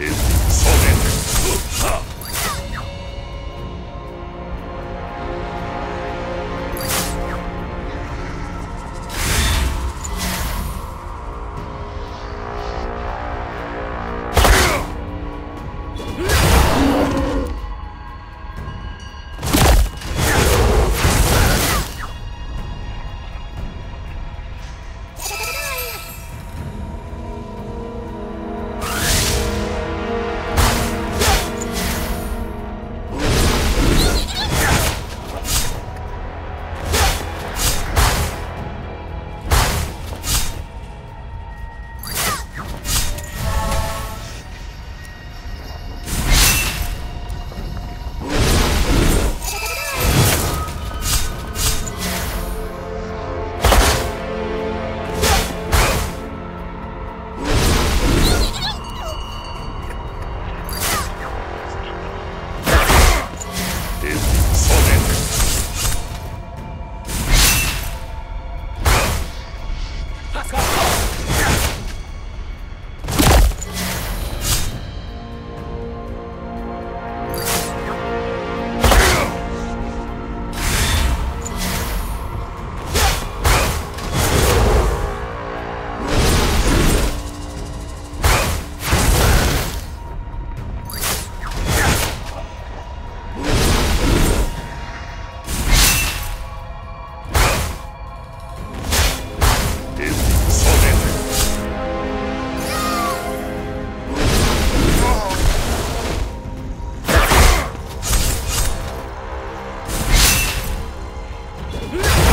is No!